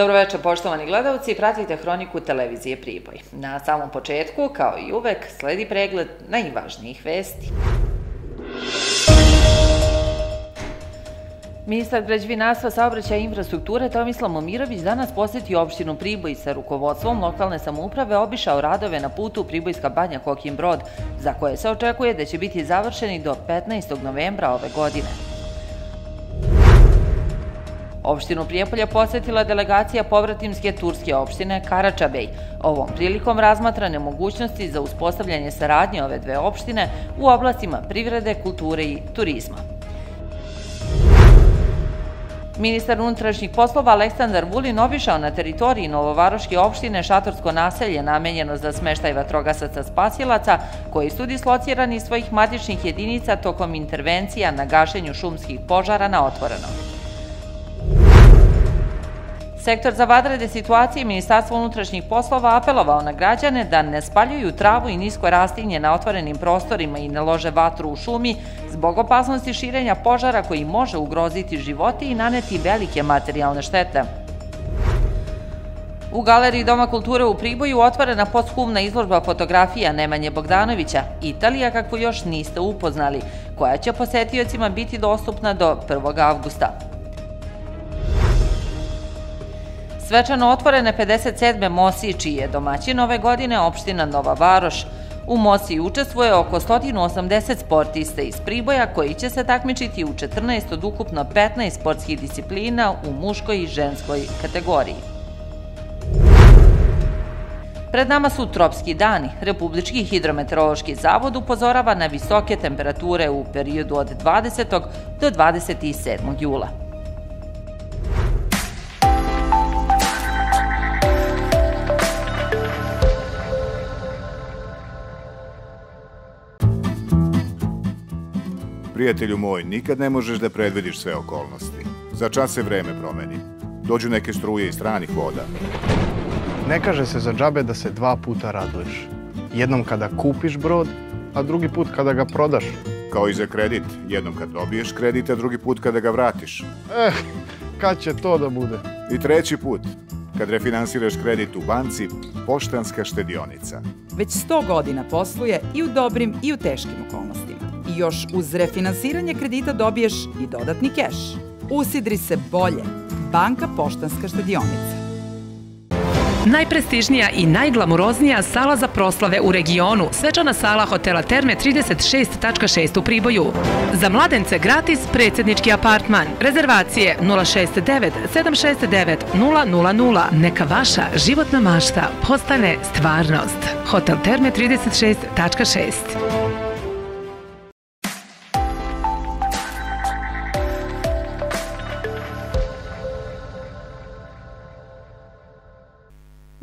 Dobroveče, poštovani gledalci, pratite Hroniku televizije Priboj. Na samom početku, kao i uvek, sledi pregled najvažnijih vesti. Ministar građevinarstva, saobraćaja i infrastrukture Tomislav Momirović danas posjetio opštinu Priboj sa rukovodstvom lokalne samouprave obišao radove na putu Pribojska banja Kokin Brod, za koje se očekuje da će biti završeni do 15. novembra ove godine. Opštinu Prijepolja posjetila delegacija povratimske turske opštine Karačabej. Ovom prilikom razmatrane mogućnosti za uspostavljanje saradnje ove dve opštine u oblastima privrede, kulture i turizma. Ministar unutrašnjih poslova Aleksandar Vulin obišao na teritoriji Novovaroške opštine šatorsko naselje namenjeno za smeštaj vatrogasaca spasilaca, koji su dislocirani svojih matičnih jedinica tokom intervencija na gašenju šumskih požara na otvorenom. Sektor za vadrede situacije Ministarstva unutrašnjih poslova apelovao na građane da ne spaljuju travu i nisko rastinje na otvorenim prostorima i ne lože vatru u šumi zbog opasnosti širenja požara koji može ugroziti životi i naneti velike materijalne štete. U galeriji Doma kulture u Priboju otvorena posthumna izložba fotografija Nemanje Bogdanovića, Italija kakvu još niste upoznali, koja će posetiocima biti dostupna do 1. avgusta. Svečano otvorene 57. Mosi, čiji je domaćin ove godine opština Nova Varoš. U Mosi učestvuje oko 180 sportista iz Priboja koji će se takmičiti u 14 od ukupno 15 sportskih disciplina u muškoj i ženskoj kategoriji. Pred nama su tropski dani. Republički hidrometeorološki zavod upozorava na visoke temperature u periodu od 20. do 27. jula. Prijatelju moj, nikad ne možeš da predvidiš sve okolnosti. Za čas se vreme promeni. Dođu neke struje iz stranih voda. Ne kaže se za džabe da se dva puta raduješ. Jednom kada kupiš brod, a drugi put kada ga prodaš. Kao i za kredit. Jednom kad dobiješ kredit, a drugi put kada ga vratiš. Eh, kad će to da bude? I treći put, kad refinansiraš kredit u banci, Poštanska štedionica. Već 100 godina posluje i u dobrim i u teškim okolnostima i još uz refinansiranje kredita dobiješ i dodatni keš. Usidri se bolje. Banka Poštanska štedionica. Najprestižnija i najglamuroznija sala za proslave u regionu, svečana sala hotela Terme 36.6 u Priboju. Za mladence gratis predsjednički apartman. Rezervacije 069 769 000. Neka vaša životna mašta postane stvarnost. Hotel Terme 36.6.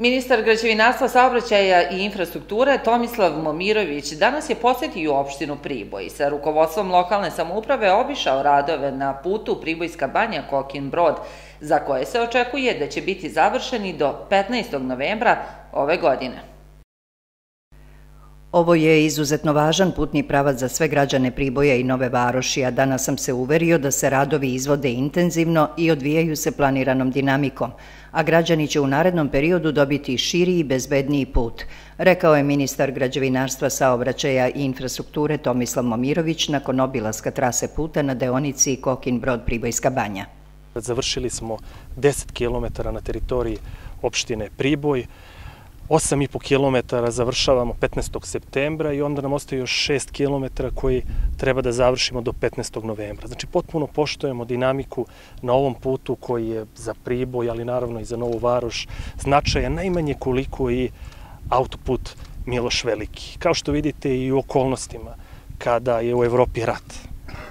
Ministar građevinarstva, saobraćaja i infrastrukture Tomislav Momirović danas je posetio opštinu Priboj. Sa rukovodstvom lokalne samouprave obišao radove na putu Pribojska banja Kokin Brod, za koje se očekuje da će biti završeni do 15. novembra ove godine. Ovo je izuzetno važan putni pravac za sve građane Priboja i Nove Varoši, a danas sam se uverio da se radovi izvode intenzivno i odvijaju se planiranom dinamikom, a građani će u narednom periodu dobiti širi i bezbedniji put, rekao je ministar građevinarstva, saobraćaja i infrastrukture Tomislav Momirović nakon obilaska trase puta na deonici Kokin Brod Pribojska banja. Završili smo 10 km na teritoriji opštine Priboj, 8,5 km završavamo 15. septembra i onda nam ostaje još 6 km koji treba da završimo do 15. novembra. Znači, potpuno poštojemo dinamiku na ovom putu koji je za Priboj, ali naravno i za Novu Varoš značaja najmanje koliko i autoput Miloš Veliki. Kao što vidite i u okolnostima, kada je u Evropi rat,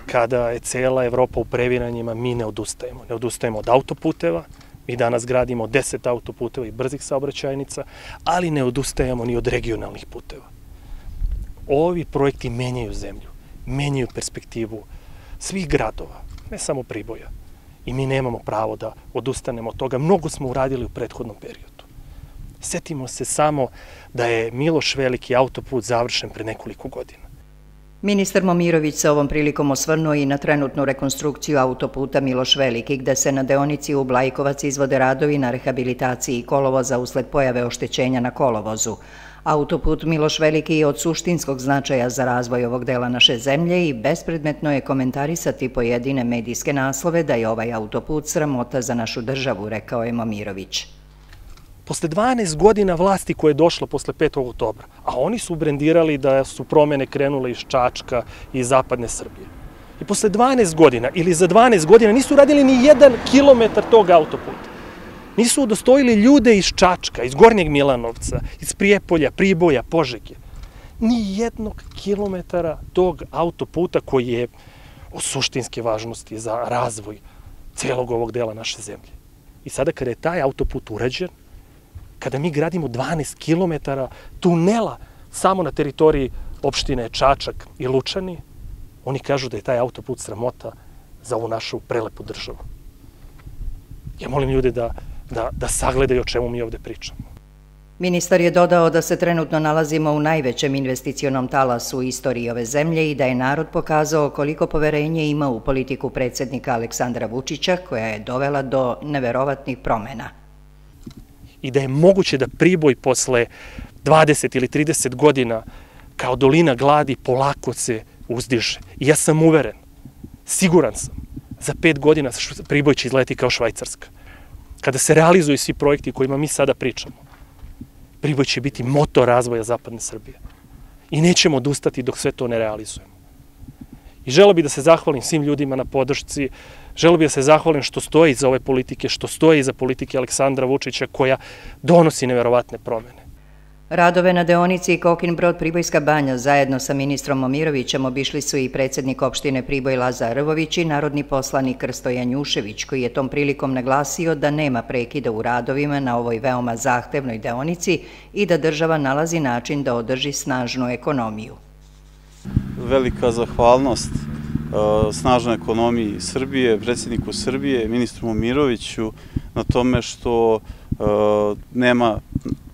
kada je cela Evropa u previranjima, mi ne odustajemo. Ne odustajemo od autoputeva, Mi danas gradimo 10 autoputeva i brzih saobraćajnica, ali ne odustajemo ni od regionalnih puteva. Ovi projekti menjaju zemlju, menjaju perspektivu svih gradova, ne samo Priboja. I mi nemamo pravo da odustanemo od toga. Mnogo smo uradili u prethodnom periodu. Setimo se samo da je Miloš Veliki autoput završen pre nekoliko godina. Ministar Momirović se ovom prilikom osvrnuo i na trenutnu rekonstrukciju autoputa Miloš Veliki, gde se na deonici u Blajkovac izvode radovi na rehabilitaciji kolovoza usled pojave oštećenja na kolovozu. Autoput Miloš Veliki je od suštinskog značaja za razvoj ovog dela naše zemlje i bespredmetno je komentarisati pojedine medijske naslove da je ovaj autoput sramota za našu državu, rekao je Momirović posle 12 godina vlasti koje je došla posle 5. oktobra, a oni su brendirali da su promene krenule iz Čačka i zapadne Srbije. I posle 12 godina ili za 12 godina nisu radili ni jedan kilometar tog autoputa. Nisu udostojili ljude iz Čačka, iz Gornjeg Milanovca, iz Prijepolja, Priboja, Požege. Ni jednog kilometara tog autoputa koji je o suštinske važnosti za razvoj celog ovog dela naše zemlje. I sada kada je taj autoput urađen, kada mi gradimo 12 km tunela samo na teritoriji opštine Čačak i Lučani, oni kažu da je taj autoput sramota za ovu našu prelepu državu. Ja molim ljude da, da, da sagledaju o čemu mi ovde pričamo. Ministar je dodao da se trenutno nalazimo u najvećem investicionom talasu u istoriji ove zemlje i da je narod pokazao koliko poverenje ima u politiku predsednika Aleksandra Vučića koja je dovela do neverovatnih promena i da je moguće da Priboj posle 20 ili 30 godina kao dolina gladi polako se uzdiže. I ja sam uveren, siguran sam, za pet godina Priboj će izleti kao Švajcarska. Kada se realizuju svi projekti kojima mi sada pričamo, Priboj će biti motor razvoja zapadne Srbije. I nećemo odustati dok sve to ne realizujemo. I želo bi da se zahvalim svim ljudima na podršci, želo bi da se zahvalim što stoji iza ove politike, što stoji iza politike Aleksandra Vučića koja donosi neverovatne promene. Radove na deonici Kokin Brod Pribojska banja zajedno sa ministrom Momirovićem obišli su i predsednik opštine Priboj Lazar Rvović i narodni poslanik Krsto Janjušević koji je tom prilikom naglasio da nema prekida u radovima na ovoj veoma zahtevnoj deonici i da država nalazi način da održi snažnu ekonomiju velika zahvalnost e, snažnoj ekonomiji Srbije, predsjedniku Srbije, ministru Momiroviću, na tome što e, nema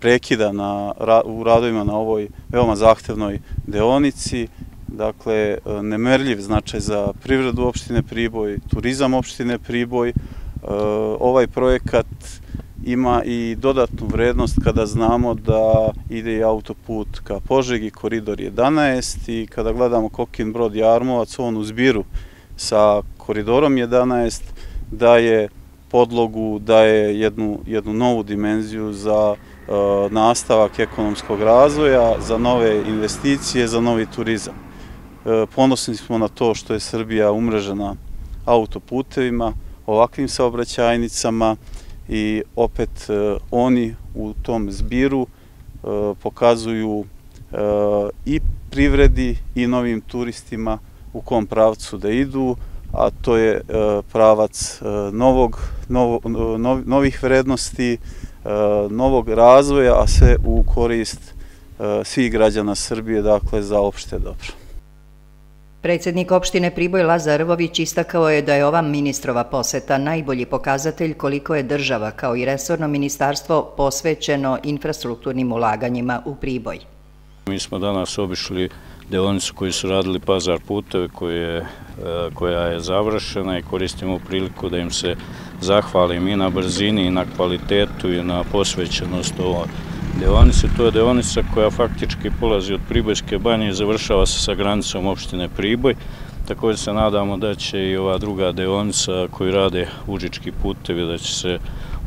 prekida na, u radovima na ovoj veoma zahtevnoj deonici, dakle, e, nemerljiv značaj za privredu opštine Priboj, turizam opštine Priboj. Ovaj projekat ima i dodatnu vrednost kada znamo da ide i autoput ka Požegi, koridor 11 i kada gledamo Kokin Brod Jarmovac, on u zbiru sa koridorom 11 daje podlogu, daje jednu, jednu novu dimenziju za e, nastavak ekonomskog razvoja, za nove investicije, za novi turizam. E, ponosni smo na to što je Srbija umrežena autoputevima, ovakvim saobraćajnicama, i opet e, oni u tom zbiru e, pokazuju e, i privredi i novim turistima u kom pravcu da idu, a to je pravac novog, novo, novih vrednosti, novog razvoja, a sve u korist svih građana Srbije, dakle za opšte dobro. Predsednik opštine Priboj Lazarvović istakao je da je ova ministrova poseta najbolji pokazatelj koliko je država kao i resorno ministarstvo posvećeno infrastrukturnim ulaganjima u Priboj. Mi smo danas obišli deonicu koju su radili Pazar puteve koje, e, koja je završena i koristimo priliku da im se zahvalim i na brzini i na kvalitetu i na posvećenost ovoj deonice. To je deonica koja faktički polazi od Pribojske banje i završava se sa granicom opštine Priboj. Također se nadamo da će i ova druga deonica koju rade Užički putevi, da će se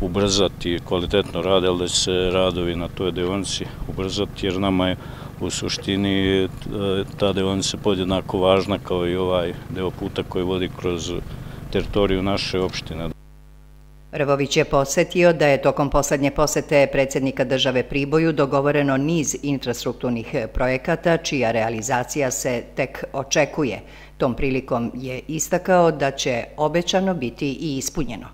ubrzati, kvalitetno rade, ali da će se radovi na toj deonici ubrzati, jer nama je u suštini e, ta deonica podjednako važna kao i ovaj deo puta koji vodi kroz teritoriju naše opštine. Rvović je posetio da je tokom poslednje posete predsednika države Priboju dogovoreno niz infrastrukturnih projekata čija realizacija se tek očekuje. Tom prilikom je istakao da će obećano biti i ispunjeno.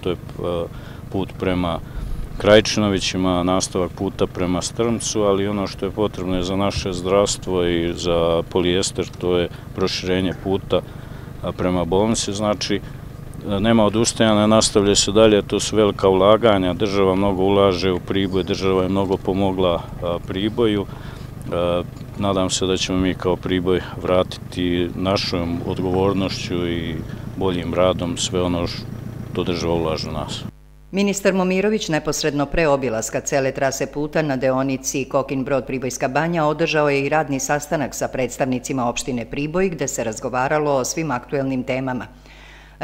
To je pa, put prema Krajčinovićima, nastavak puta prema Strmcu, ali ono što je potrebno je za naše zdravstvo i za polijester, to je proširenje puta prema bolnici, znači nema odustajanja, nastavlja se dalje, to su velika ulaganja, država mnogo ulaže u Priboj, država je mnogo pomogla Priboju Nadam se da ćemo mi kao Priboj vratiti našom odgovornošću i boljim radom sve ono što država ulaže u nas. Ministar Momirović neposredno pre obilaska cele trase puta na deonici Kokin Brod Pribojska banja održao je i radni sastanak sa predstavnicima opštine Priboj gde se razgovaralo o svim aktuelnim temama.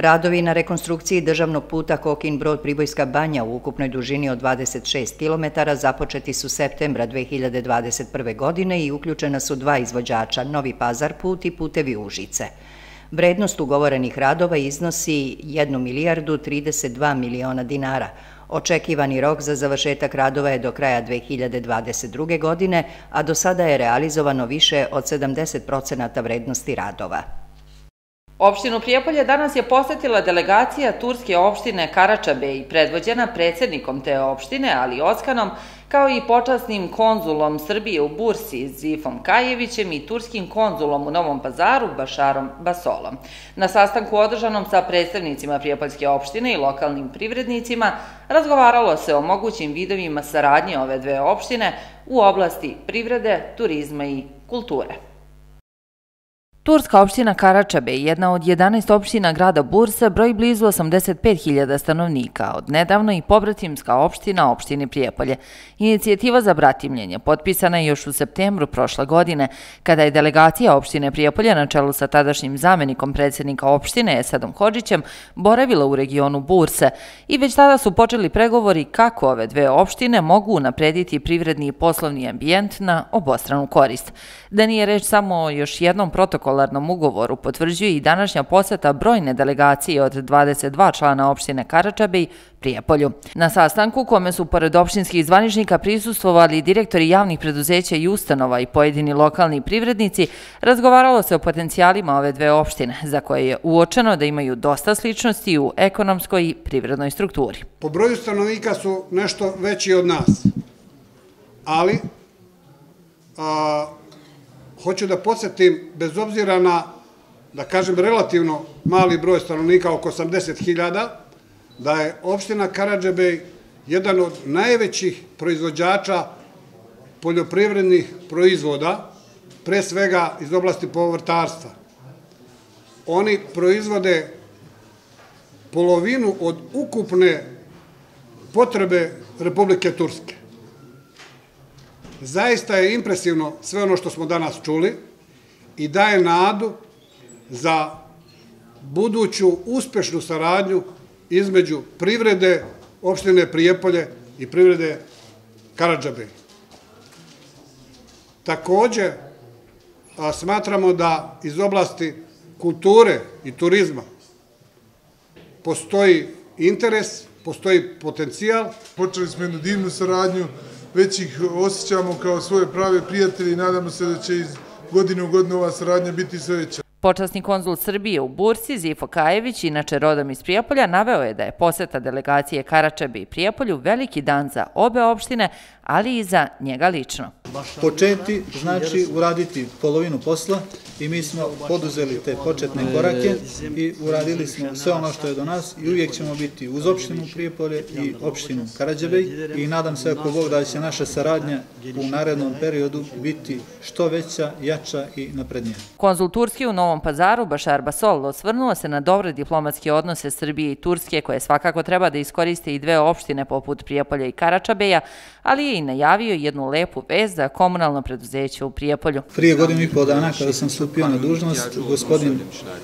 Radovi na rekonstrukciji državnog puta Kokin Brod Pribojska banja u ukupnoj dužini od 26 km započeti su septembra 2021. godine i uključena su dva izvođača, Novi Pazar put i putevi Užice. Vrednost ugovorenih radova iznosi 1 milijardu 32 miliona dinara. Očekivani rok za završetak radova je do kraja 2022. godine, a do sada je realizovano više od 70% vrednosti radova. Opštinu Prijepolje danas je posetila delegacija Turske opštine Karačabej, predvođena predsednikom te opštine, Ali Oskanom, kao i počasnim konzulom Srbije u Bursi Zifom Kajevićem i turskim konzulom u Novom pazaru Bašarom Basolom. Na sastanku održanom sa predstavnicima Prijepoljske opštine i lokalnim privrednicima razgovaralo se o mogućim vidovima saradnje ove dve opštine u oblasti privrede, turizma i kulture. Turska opština Karačabe, jedna od 11 opština grada Bursa, broji blizu 85.000 stanovnika, od nedavno i pobratimska opština opštine Prijepolje. Inicijativa za bratimljenje potpisana je još u septembru prošle godine, kada je delegacija opštine Prijepolje na čelu sa tadašnjim zamenikom predsednika opštine Esadom Hođićem boravila u regionu Burse i već tada su počeli pregovori kako ove dve opštine mogu naprediti privredni i poslovni ambijent na obostranu korist. Da nije reč samo o još jednom protokolarnom ugovoru, potvrđuje i današnja poseta brojne delegacije od 22 člana opštine Karačabej Prijepolju. Na sastanku, kome su pored opštinskih zvaničnika prisustvovali direktori javnih preduzeća i ustanova i pojedini lokalni privrednici, razgovaralo se o potencijalima ove dve opštine, za koje je uočeno da imaju dosta sličnosti u ekonomskoj i privrednoj strukturi. Po broju stanovnika su nešto veći od nas, ali hoću da podsjetim, bez obzira na, da kažem, relativno mali broj stanovnika, oko 80.000, da je opština Karadžebej jedan od najvećih proizvođača poljoprivrednih proizvoda, pre svega iz oblasti povrtarstva. Oni proizvode polovinu od ukupne potrebe Republike Turske. Zaista je impresivno sve ono što smo danas čuli i daje nadu za buduću uspešnu saradnju između privrede opštine Prijepolje i privrede Karadžabe. Takođe, smatramo da iz oblasti kulture i turizma postoji interes, postoji potencijal. Počeli smo jednu divnu saradnju već ih osjećamo kao svoje prave prijatelje i nadamo se da će iz godine u godinu ova saradnja biti sve veća. Počasni konzul Srbije u Bursi, Zifo Kajević, inače rodom iz Prijepolja, naveo je da je poseta delegacije Karačebe i Prijepolju veliki dan za obe opštine, ali i za njega lično. Početi znači uraditi polovinu posla i mi smo poduzeli te početne korake i uradili smo sve ono što je do nas i uvijek ćemo biti uz opštinu Prijepolje i opštinu Karadžebej i nadam se ako Bog da će naša saradnja u narednom periodu biti što veća, jača i naprednija. Konzul Turski u Novom pazaru Bašar Basol osvrnuo se na dobre diplomatske odnose Srbije i Turske koje svakako treba da iskoriste i dve opštine poput Prijepolja i Karačabeja, ali je i najavio jednu lepu vez za komunalno preduzeće u Prijepolju. Prije godinu i pol dana kada sam stupio na dužnost, gospodin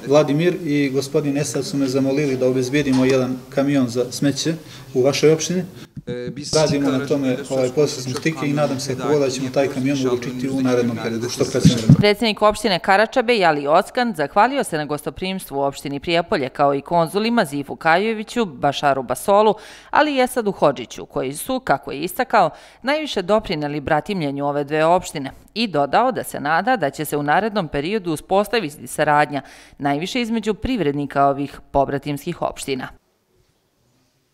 Vladimir i gospodin Esad su me zamolili da obezbijedimo jedan kamion za smeće u vašoj opštini. E, Radimo na tome ovaj posle stike i nadam se da ćemo taj kamion uručiti u narednom periodu, što kraće Predsednik opštine Karačabe, Jali Ockan, zahvalio se na gostoprimstvu u opštini Prijepolje, kao i konzulima Zifu Kajoviću, Bašaru Basolu, ali i Esadu Hođiću, koji su, kako je istakao, najviše doprineli bratimljenju ove dve opštine i dodao da se nada da će se u narednom periodu uspostaviti saradnja najviše između privrednika ovih pobratimskih opština.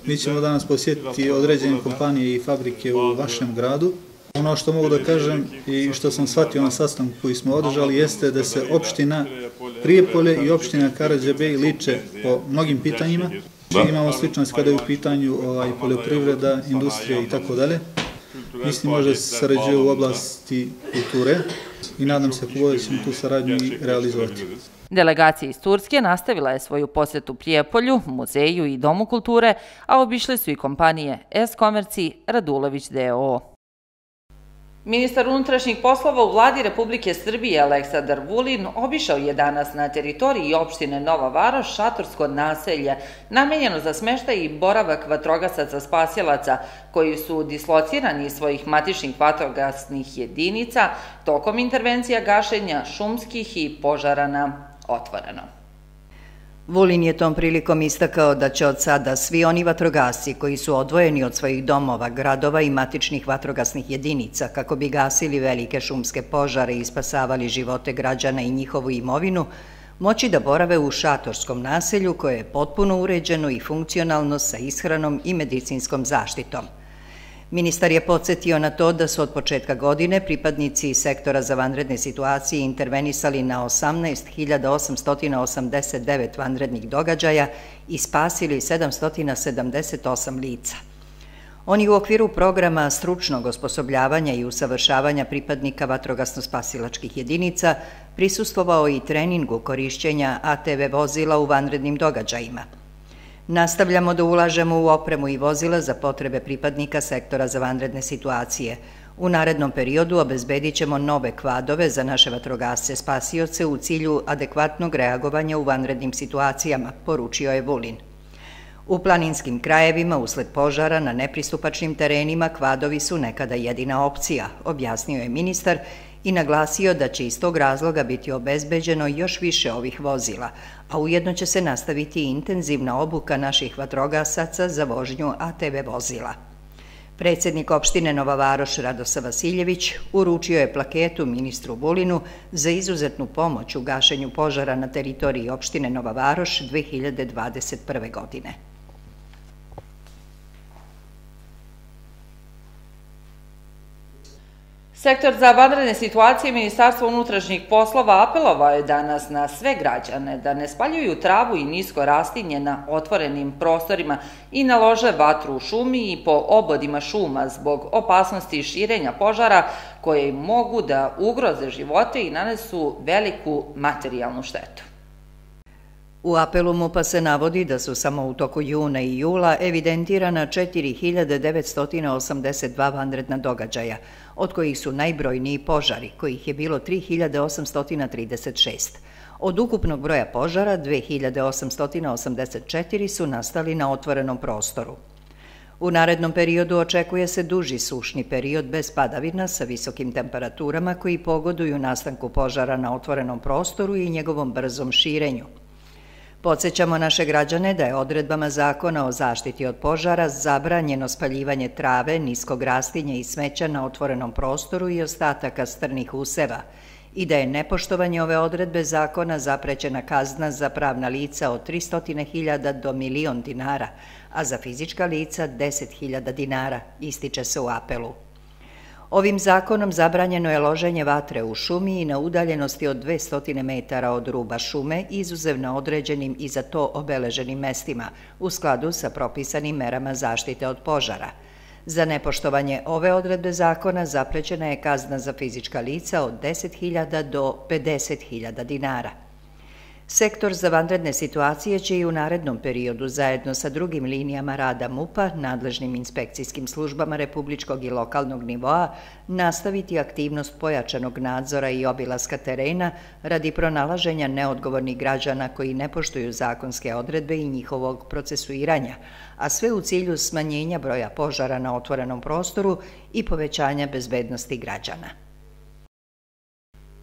Mi ćemo danas posjetiti određene kompanije i fabrike u vašem gradu. Ono što mogu da kažem i što sam shvatio na sastanku koji smo održali jeste da se opština Prijepolje i opština Karadžabej liče po mnogim pitanjima. Imamo sličnost kada je u pitanju ovaj, poljoprivreda, industrija i tako dalje. Mislim, može se sarađuje u oblasti kulture i nadam se da ćemo tu saradnju i realizovati. Delegacija iz Turske nastavila je svoju posjetu Prijepolju, muzeju i Domu kulture, a obišle su i kompanije S-Komerci Radulović D.O.O. Ministar unutrašnjih poslova u vladi Republike Srbije Aleksandar Vulin obišao je danas na teritoriji opštine Nova Varoš šatorsko naselje namenjeno za smeštaj i boravak vatrogasaca spasilaca koji su dislocirani iz svojih matičnih vatrogasnih jedinica tokom intervencija gašenja šumskih i požara na otvoreno. Vulin je tom prilikom istakao da će od sada svi oni vatrogasci koji su odvojeni od svojih domova, gradova i matičnih vatrogasnih jedinica kako bi gasili velike šumske požare i spasavali živote građana i njihovu imovinu, moći da borave u šatorskom naselju koje je potpuno uređeno i funkcionalno sa ishranom i medicinskom zaštitom – Ministar je podsjetio na to da su od početka godine pripadnici sektora za vanredne situacije intervenisali na 18.889 vanrednih događaja i spasili 778 lica. Oni u okviru programa stručnog osposobljavanja i usavršavanja pripadnika vatrogasno-spasilačkih jedinica prisustvovao i treningu korišćenja ATV vozila u vanrednim događajima – Nastavljamo da ulažemo u opremu i vozila za potrebe pripadnika sektora za vanredne situacije. U narednom periodu obezbedit ćemo nove kvadove za naše vatrogasce spasioce u cilju adekvatnog reagovanja u vanrednim situacijama, poručio je Vulin. U planinskim krajevima, usled požara na nepristupačnim terenima, kvadovi su nekada jedina opcija, objasnio je ministar i naglasio da će iz tog razloga biti obezbeđeno još više ovih vozila, a ujedno će se nastaviti intenzivna obuka naših vatrogasaca za vožnju ATV vozila. Predsednik opštine Nova Varoš Radosa Vasiljević uručio je plaketu ministru Vulinu za izuzetnu pomoć u gašenju požara na teritoriji opštine Nova Varoš 2021. godine. Sektor za vanredne situacije Ministarstva unutrašnjih poslova apelovao je danas na sve građane da ne spaljuju travu i nisko rastinje na otvorenim prostorima i nalože vatru u šumi i po obodima šuma zbog opasnosti širenja požara koje mogu da ugroze živote i nanesu veliku materijalnu štetu. U apelu MUPA se navodi da su samo u toku juna i jula evidentirana 4982 vanredna događaja, od kojih su najbrojniji požari, kojih je bilo 3836. Od ukupnog broja požara, 2884 su nastali na otvorenom prostoru. U narednom periodu očekuje se duži sušni period bez padavina sa visokim temperaturama koji pogoduju nastanku požara na otvorenom prostoru i njegovom brzom širenju – Podsećamo naše građane da je odredbama zakona o zaštiti od požara zabranjeno spaljivanje trave, niskog rastinja i smeća na otvorenom prostoru i ostataka strnih useva i da je nepoštovanje ove odredbe zakona zaprećena kazna za pravna lica od 300.000 do milion dinara, a za fizička lica 10.000 dinara, ističe se u apelu. Ovim zakonom zabranjeno je loženje vatre u šumi i na udaljenosti od 200 metara od ruba šume, izuzev na određenim i za to obeleženim mestima, u skladu sa propisanim merama zaštite od požara. Za nepoštovanje ove odredbe zakona zaprećena je kazna za fizička lica od 10.000 do 50.000 dinara. Sektor za vanredne situacije će i u narednom periodu zajedno sa drugim linijama rada MUPA, nadležnim inspekcijskim službama republičkog i lokalnog nivoa, nastaviti aktivnost pojačanog nadzora i obilaska terena radi pronalaženja neodgovornih građana koji ne poštuju zakonske odredbe i njihovog procesuiranja, a sve u cilju smanjenja broja požara na otvorenom prostoru i povećanja bezbednosti građana.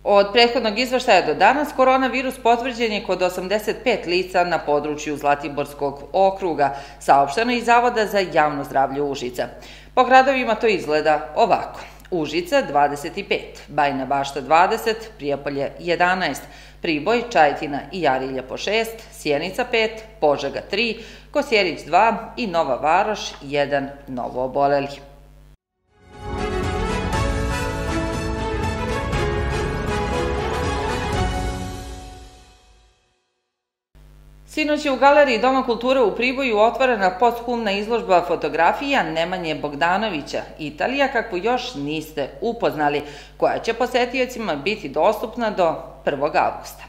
Od prethodnog izveštaja do danas koronavirus potvrđen je kod 85 lica na području Zlatiborskog okruga, saopšteno iz Zavoda za javno zdravlje Užica. Po gradovima to izgleda ovako. Užica 25, Bajna Bašta 20, Prijepolje 11, Priboj, Čajetina i Jarilja po 6, Sjenica 5, Požega 3, Kosjerić 2 i Nova Varoš 1 novo oboleli. Sinoć je u galeriji Doma kulture u Priboju otvorena posthumna izložba fotografija Nemanje Bogdanovića, Italija kakvu još niste upoznali, koja će posetiocima biti dostupna do 1. augusta.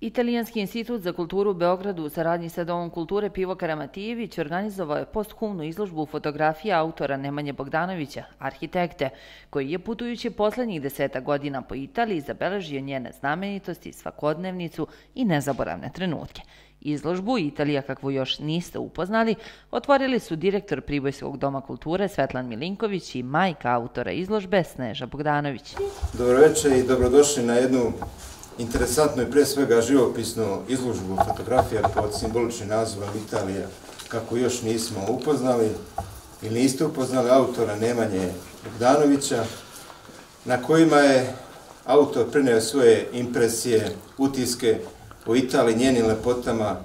Italijanski institut za kulturu u Beogradu u saradnji sa Domom kulture Pivo Karamatijević organizovao je posthumnu izložbu fotografija autora Nemanje Bogdanovića, arhitekte, koji je putujući poslednjih deseta godina po Italiji zabeležio njene znamenitosti, svakodnevnicu i nezaboravne trenutke. Izložbu Italija kakvu još niste upoznali otvorili su direktor Pribojskog doma kulture Svetlan Milinković i majka autora izložbe Sneža Bogdanović. Dobro večer i dobrodošli na jednu interesantnu i pre svega živopisnu izložbu fotografija pod simboličnim nazivom Italija kako još nismo upoznali ili niste upoznali autora Nemanje Bogdanovića na kojima je autor preneo svoje impresije, utiske, o Italiji, njenim lepotama,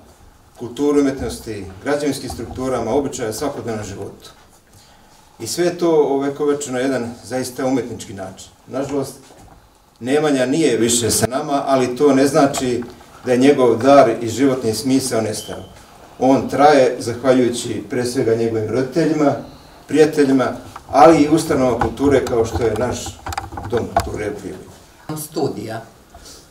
kulturu umetnosti, građevinskim strukturama, običaja svakodnevnom životu. I sve to ovekovečeno jedan zaista umetnički način. Nažalost, Nemanja nije više sa nama, ali to ne znači da je njegov dar i životni smisao nestao. On traje zahvaljujući pre svega njegovim roditeljima, prijateljima, ali i ustanova kulture kao što je naš dom kulture u Studija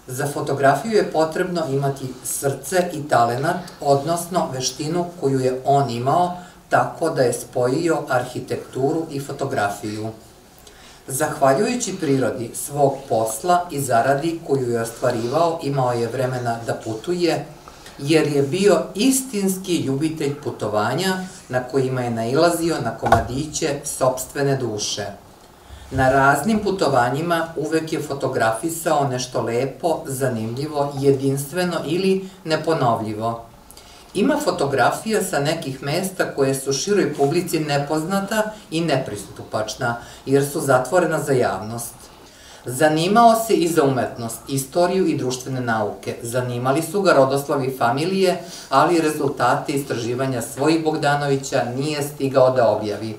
Za fotografiju je potrebno imati srce i talenat, odnosno veštinu koju je on imao, tako da je spojio arhitekturu i fotografiju. Zahvaljujući prirodi svog posla i zaradi koju je ostvarivao, imao je vremena da putuje, jer je bio istinski ljubitelj putovanja na kojima je nailazio na komadiće sobstvene duše. Na raznim putovanjima uvek je fotografisao nešto lepo, zanimljivo, jedinstveno ili neponovljivo. Ima fotografija sa nekih mesta koje su široj publici nepoznata i nepristupačna, jer su zatvorena za javnost. Zanimao se i za umetnost, istoriju i društvene nauke. Zanimali su ga rodoslavi familije, ali rezultate istraživanja svojih Bogdanovića nije stigao da objavi.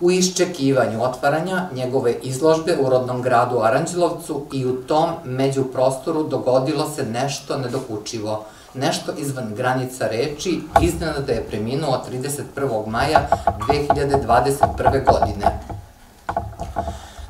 U iščekivanju otvaranja njegove izložbe u rodnom gradu Aranđelovcu i u tom međuprostoru dogodilo se nešto nedokučivo, nešto izvan granica reči, iznena da je preminuo 31. maja 2021. godine.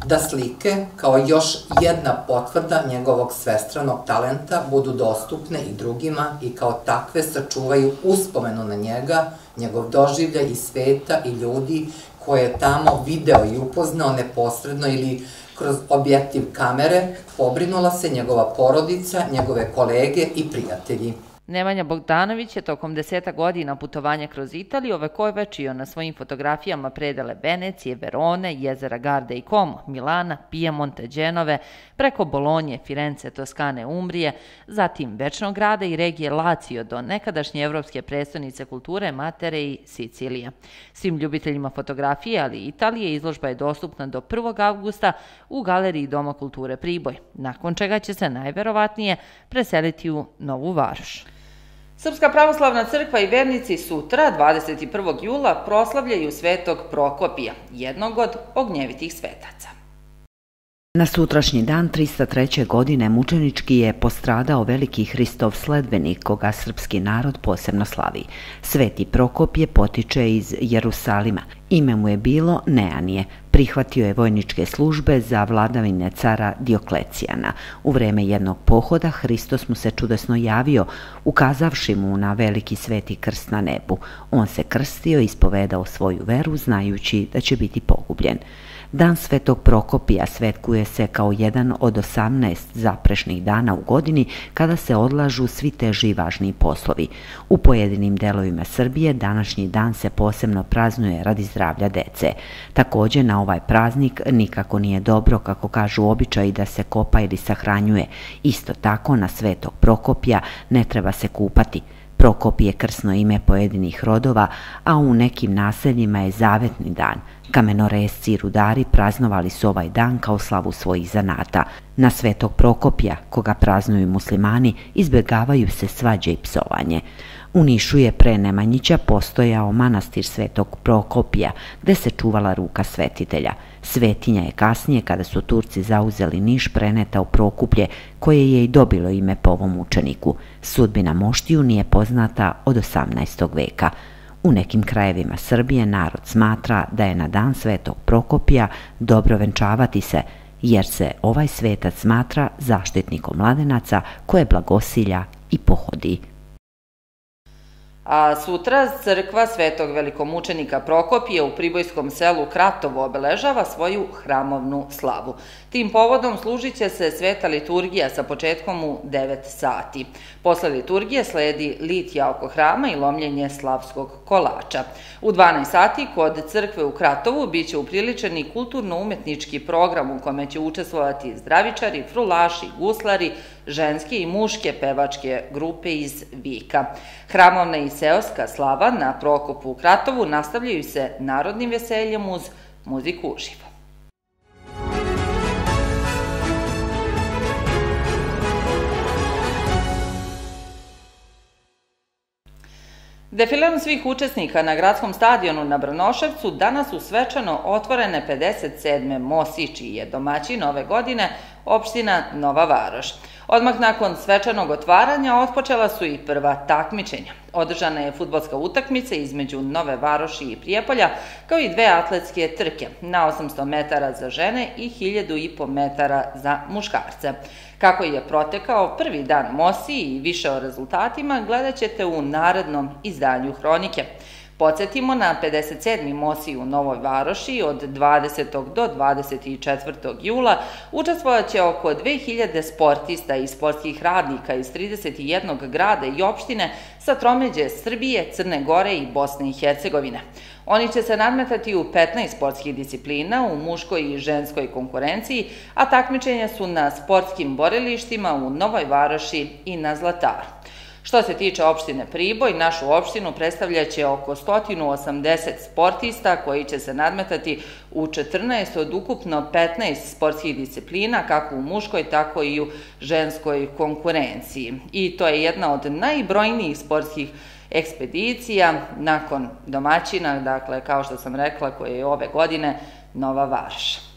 Da slike, kao još jedna potvrda njegovog svestranog talenta, budu dostupne i drugima i kao takve sačuvaju uspomenu na njega, njegov doživljaj i sveta i ljudi koje je tamo video i upoznao neposredno ili kroz objektiv kamere, pobrinula se njegova porodica, njegove kolege i prijatelji. Nemanja Bogdanović je tokom deseta godina putovanja kroz Italiju ovekovečio na svojim fotografijama predele Venecije, Verone, jezera Garde i Como, Milana, Pijemonte, Dženove, preko Bolonje, Firence, Toskane, Umbrije, zatim Večnog grada i regije Lacio do nekadašnje evropske predstavnice kulture Matere i Sicilija. Svim ljubiteljima fotografije, ali i Italije, izložba je dostupna do 1. avgusta u Galeriji Doma kulture Priboj, nakon čega će se najverovatnije preseliti u Novu Varoš. Srpska pravoslavna crkva i vernici sutra, 21. jula, proslavljaju svetog Prokopija, jednog od ognjevitih svetaca. Na sutrašnji dan 303. godine mučenički je postradao veliki Hristov sledbenik koga srpski narod posebno slavi. Sveti Prokopje potiče iz Jerusalima. Ime mu je bilo Neanije. Prihvatio je vojničke službe za vladavine cara Dioklecijana. U vreme jednog pohoda Hristos mu se čudesno javio, ukazavši mu na veliki sveti krst na nebu. On se krstio i ispovedao svoju veru, znajući da će biti pogubljen. Dan Svetog Prokopija svetkuje se kao jedan od 18 zaprešnih dana u godini kada se odlažu svi teži i važniji poslovi. U pojedinim delovima Srbije današnji dan se posebno praznuje radi zdravlja dece. Takođe na ovaj praznik nikako nije dobro, kako kažu običaji, da se kopa ili sahranjuje. Isto tako na Svetog Prokopija ne treba se kupati. Prokop je krsno ime pojedinih rodova, a u nekim naseljima je zavetni dan – Kamenoresci i rudari praznovali su ovaj dan kao slavu svojih zanata. Na svetog Prokopija, koga praznuju muslimani, izbjegavaju se svađe i psovanje. U Nišu je pre Nemanjića postojao manastir svetog Prokopija, gde se čuvala ruka svetitelja. Svetinja je kasnije, kada su Turci zauzeli Niš, preneta u Prokuplje, koje je i dobilo ime po ovom učeniku. Sudbina Moštiju nije poznata od 18. veka. U nekim krajevima Srbije narod smatra da je na dan svetog Prokopija dobro venčavati se, jer se ovaj svetac smatra zaštitnikom mladenaca koje blagosilja i pohodi A sutra crkva Svetog velikomučenika Prokopije u Pribojskom selu Kratovo obeležava svoju hramovnu slavu. Tim povodom služit će se sveta liturgija sa početkom u 9 sati. Posle liturgije sledi litja oko hrama i lomljenje slavskog kolača. U 12 sati kod crkve u Kratovu biće upriličeni kulturno-umetnički program u kome će učestvovati zdravičari, frulaši, guslari, ženske i muške pevačke grupe iz Vika. Hramovna i seoska slava na Prokopu u Kratovu nastavljaju se narodnim veseljem uz muziku uživo. Defilerom svih učesnika na gradskom stadionu na Brnoševcu danas su svečano otvorene 57. Mosi, čiji je domaćin ove godine opština Nova Varoš. Odmah nakon svečanog otvaranja otpočela su i prva takmičenja. Održana je futbolska utakmica između Nove Varoši i Prijepolja, kao i dve atletske trke na 800 metara za žene i 1000,5 metara za muškarce. Kako je protekao prvi dan Mosi i više o rezultatima gledat ćete u narednom izdanju Hronike. Podsjetimo na 57. Mosi u Novoj Varoši od 20. do 24. jula učestvojaće oko 2000 sportista i sportskih radnika iz 31. grada i opštine sa tromeđe Srbije, Crne Gore i Bosne i Hercegovine. Oni će se nadmetati u 15 sportskih disciplina u muškoj i ženskoj konkurenciji, a takmičenja su na sportskim borilištima u Novoj Varoši i na Zlataru. Što se tiče opštine Priboj, našu opštinu predstavljaće oko 180 sportista koji će se nadmetati u 14 od ukupno 15 sportskih disciplina, kako u muškoj, tako i u ženskoj konkurenciji. I to je jedna od najbrojnijih sportskih ekspedicija nakon domaćina, dakle, kao što sam rekla, koje je ove godine Nova Varša.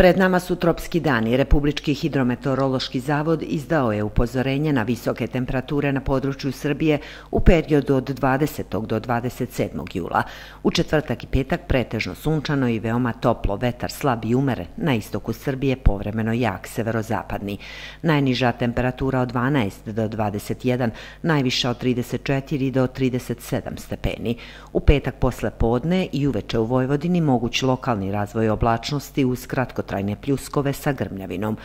Pred nama su tropski dani. Republički hidrometeorološki zavod izdao je upozorenje na visoke temperature na području Srbije u periodu od 20. do 27. jula. U četvrtak i petak pretežno sunčano i veoma toplo, vetar slab i umere, na istoku Srbije povremeno jak severozapadni. Najniža temperatura od 12 do 21, najviša od 34 do 37 stepeni. U petak posle podne i uveče u Vojvodini moguć lokalni razvoj oblačnosti uz kratko kratkotrajne pljuskove sa grmljavinom.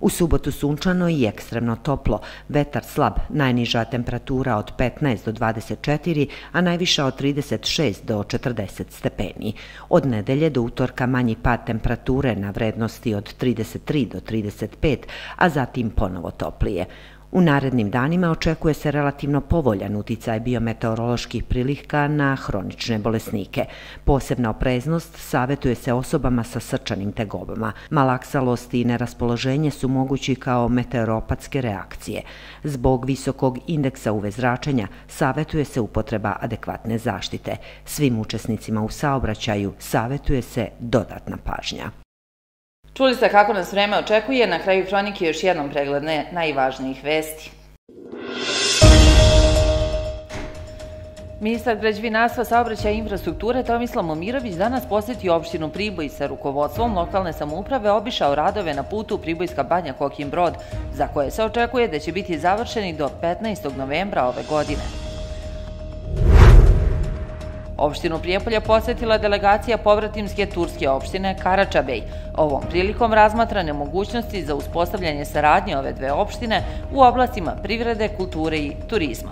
U subotu sunčano i ekstremno toplo, vetar slab, najniža temperatura od 15 do 24, a najviša od 36 do 40 stepeni. Od nedelje do utorka manji pad temperature na vrednosti od 33 do 35, a zatim ponovo toplije. U narednim danima očekuje se relativno povoljan uticaj biometeoroloških prilika na hronične bolesnike. Posebna opreznost savetuje se osobama sa srčanim tegobama. Malaksalost i neraspoloženje su mogući kao meteoropatske reakcije. Zbog visokog indeksa UV zračenja savetuje se upotreba adekvatne zaštite. Svim učesnicima u saobraćaju savetuje se dodatna pažnja. Čuli ste kako nas vreme očekuje, na kraju hronike još jednom pregled najvažnijih vesti. Ministar građevinarstva, saobraćaja infrastrukture Tomislav Momirović danas posjetio opštinu Priboj sa rukovodstvom lokalne samouprave obišao radove na putu Pribojska banja Kokin Brod, za koje se očekuje da će biti završeni do 15. novembra ove godine. Opštinu Prijepolja posetila delegacija povratimske turske opštine Karačabej. Ovom prilikom razmatrane mogućnosti za uspostavljanje saradnje ove dve opštine u oblastima privrede, kulture i turizma.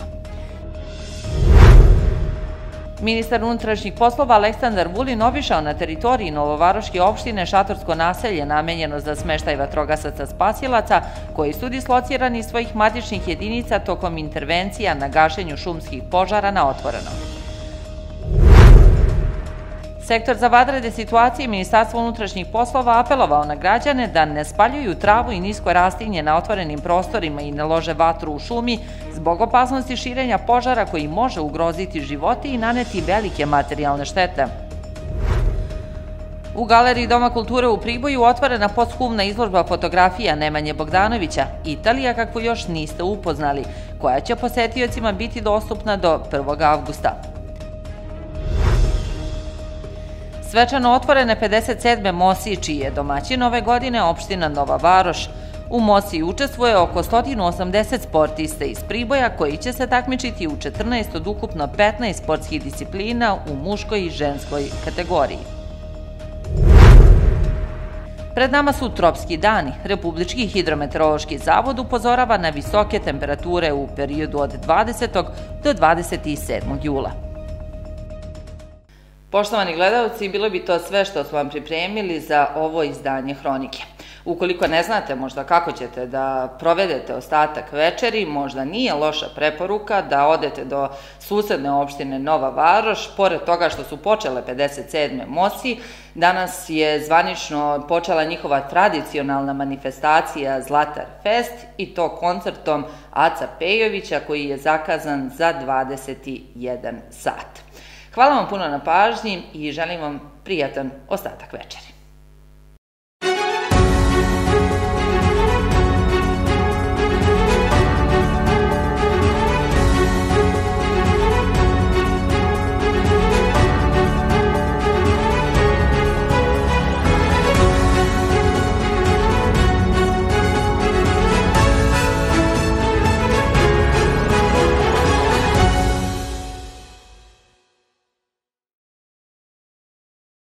Ministar unutrašnjih poslova Aleksandar Vulin obišao na teritoriji Novovaroške opštine šatorsko naselje namenjeno za smeštaj vatrogasaca spasilaca, koji su dislocirani iz svojih matičnih jedinica tokom intervencija na gašenju šumskih požara na otvorenom. Sektor za vadrede situacije Ministarstva unutrašnjih poslova apelovao na građane da ne spaljuju travu i nisko rastinje na otvorenim prostorima i ne lože vatru u šumi zbog opasnosti širenja požara koji može ugroziti živote i naneti velike materijalne štete. U galeriji Doma kulture u Priboju otvorena posthumna izložba fotografija Nemanje Bogdanovića, Italija kakvu još niste upoznali, koja će posetiocima biti dostupna do 1. avgusta. Svečano otvorene 57. Mosi, čiji je domaćin ove godine opština Nova Varoš. U Mosi učestvuje oko 180 sportista iz Priboja koji će se takmičiti u 14 od ukupno 15 sportskih disciplina u muškoj i ženskoj kategoriji. Pred nama su tropski dani. Republički hidrometeorološki zavod upozorava na visoke temperature u periodu od 20. do 27. jula. Poštovani gledalci, bilo bi to sve što smo vam pripremili za ovo izdanje Hronike. Ukoliko ne znate možda kako ćete da provedete ostatak večeri, možda nije loša preporuka da odete do susedne opštine Nova Varoš, pored toga što su počele 57. Mosi, danas je zvanično počela njihova tradicionalna manifestacija Zlatar Fest i to koncertom Aca Pejovića koji je zakazan za 21 sat. Hvala vam puno na pažnji i želim vam prijatan ostatak večeri.